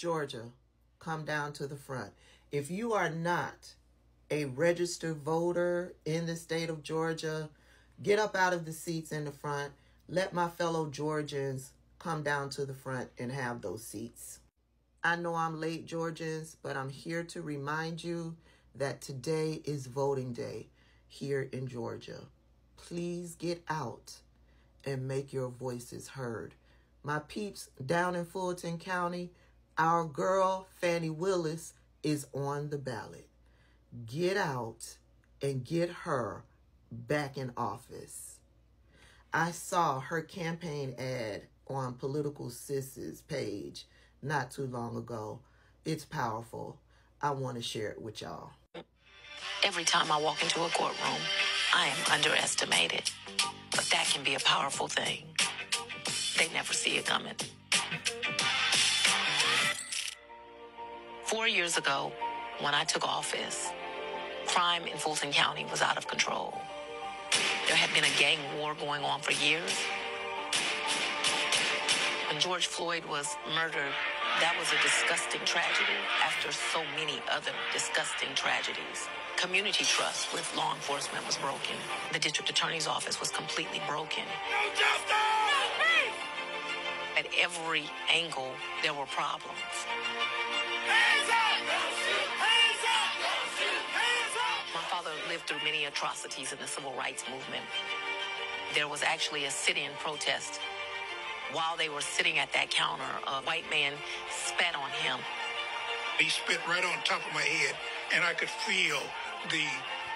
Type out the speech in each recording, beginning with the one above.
Georgia, come down to the front. If you are not a registered voter in the state of Georgia, get up out of the seats in the front. Let my fellow Georgians come down to the front and have those seats. I know I'm late, Georgians, but I'm here to remind you that today is voting day here in Georgia. Please get out and make your voices heard. My peeps down in Fulton County, our girl Fani Willis is on the ballot. Get out and get her back in office. I saw her campaign ad on Political Sis's page not too long ago. It's powerful. I want to share it with y'all. Every time I walk into a courtroom, I am underestimated. But that can be a powerful thing. They never see it coming. Four years ago, when I took office, crime in Fulton County was out of control. There had been a gang war going on for years. When George Floyd was murdered, that was a disgusting tragedy after so many other disgusting tragedies. Community trust with law enforcement was broken. The district attorney's office was completely broken. No justice! No At every angle, there were problems. My father lived through many atrocities in the civil rights movement. There was actually a sit-in protest. While they were sitting at that counter, a white man spat on him. He spit right on top of my head, and I could feel the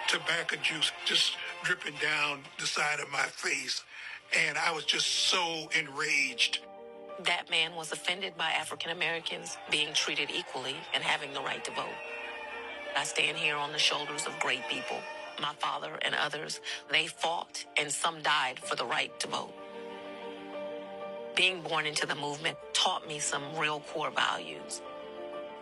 tobacco juice just dripping down the side of my face. And I was just so enraged. That man was offended by African Americans being treated equally and having the right to vote. I stand here on the shoulders of great people. My father and others, they fought and some died for the right to vote. Being born into the movement taught me some real core values.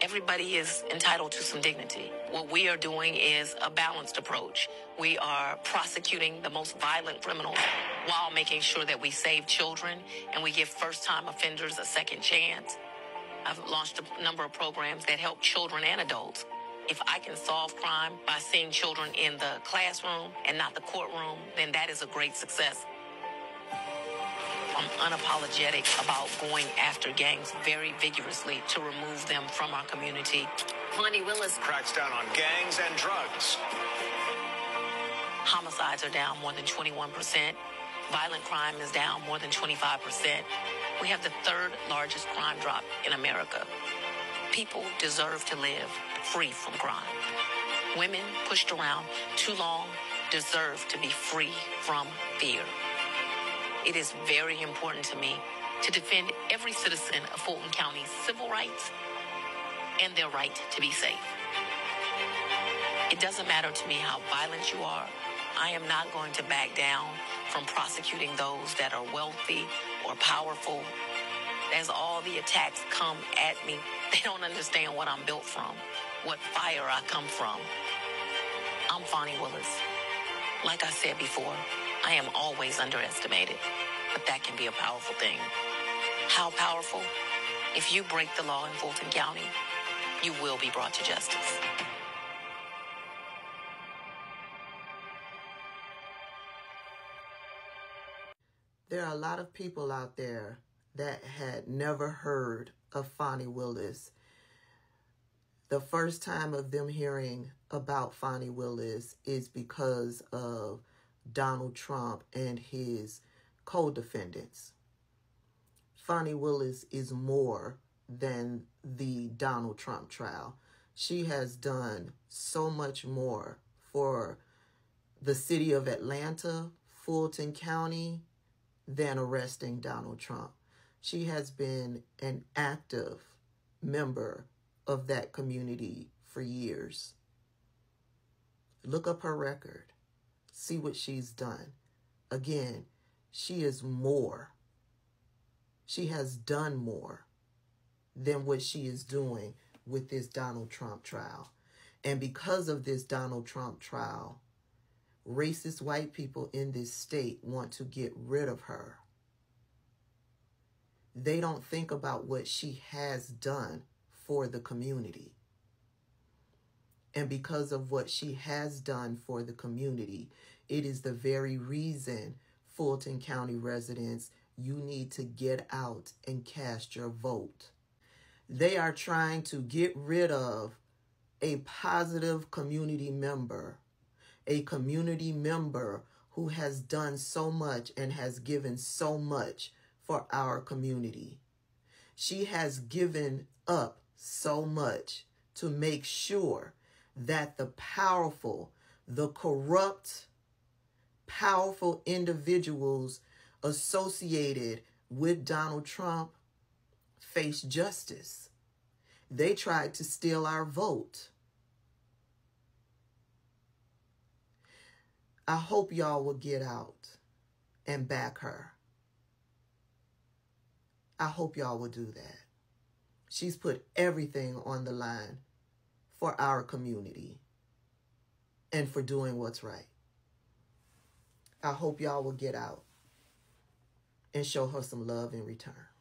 Everybody is entitled to some dignity. What we are doing is a balanced approach. We are prosecuting the most violent criminals while making sure that we save children and we give first time offenders a second chance. I've launched a number of programs that help children and adults. If I can solve crime by seeing children in the classroom and not the courtroom, then that is a great success. I'm unapologetic about going after gangs very vigorously to remove them from our community. Fani Willis cracks down on gangs and drugs. Homicides are down more than 21%. Violent crime is down more than 25%. We have the third largest crime drop in America. People deserve to live free from crime. Women pushed around too long deserve to be free from fear. It is very important to me to defend every citizen of Fulton County's civil rights and their right to be safe. It doesn't matter to me how violent you are. I am not going to back down from prosecuting those that are wealthy or powerful. As all the attacks come at me, they don't understand what I'm built from, what fire I come from. I'm Fani Willis. Like I said before, I am always underestimated, but that can be a powerful thing. How powerful? If you break the law in Fulton County, you will be brought to justice. There are a lot of people out there that had never heard of Fani Willis. The first time of them hearing about Fani Willis is because of Donald Trump and his co-defendants. Fani Willis is more than the Donald Trump trial. She has done so much more for the city of Atlanta, Fulton County, than arresting Donald Trump. She has been an active member of that community for years. Look up her record. See what she's done. Again, she is more. She has done more than what she is doing with this Donald Trump trial. And because of this Donald Trump trial, racist white people in this state want to get rid of her. They don't think about what she has done for the community. And because of what she has done for the community, it is the very reason Fulton County residents, you need to get out and cast your vote. They are trying to get rid of a positive community member, a community member who has done so much and has given so much for our community. She has given up so much to make sure that the powerful, the corrupt, powerful individuals associated with Donald Trump face justice. They tried to steal our vote. I hope y'all will get out and back her. I hope y'all will do that. She's put everything on the line for our community and for doing what's right. I hope y'all will get out and show her some love in return.